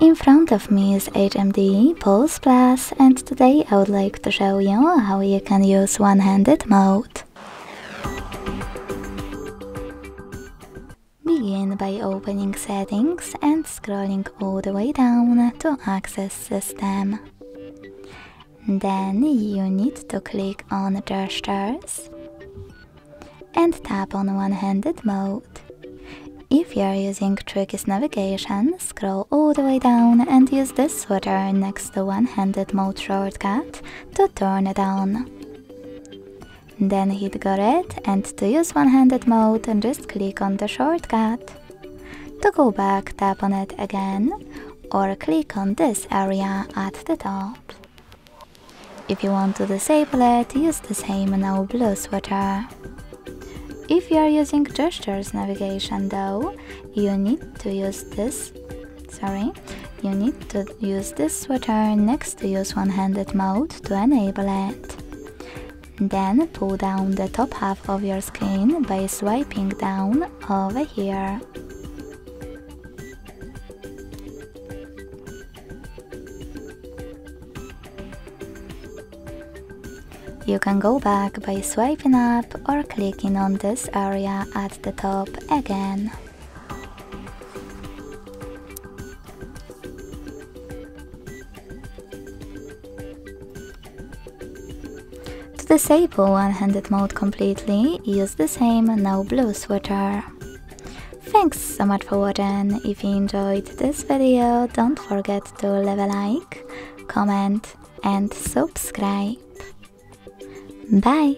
In front of me is HMD Pulse Plus and today I would like to show you how you can use one-handed mode. Begin by opening settings and scrolling all the way down to access system. Then you need to click on gestures and tap on one-handed mode. If you are using Tricky's navigation, scroll all the way down and use the sweater next to one-handed mode shortcut to turn it on. Then hit got it and to use one-handed mode and just click on the shortcut. To go back tap on it again or click on this area at the top. If you want to disable it, use the same no blue switcher. If you are using gestures navigation though, you need to use this, sorry, you need to use this switcher next to use one-handed mode to enable it. Then pull down the top half of your screen by swiping down over here. You can go back by swiping up or clicking on this area at the top again. To disable one-handed mode completely, use the same no blue switcher. Thanks so much for watching, if you enjoyed this video don't forget to leave a like, comment and subscribe. Bye!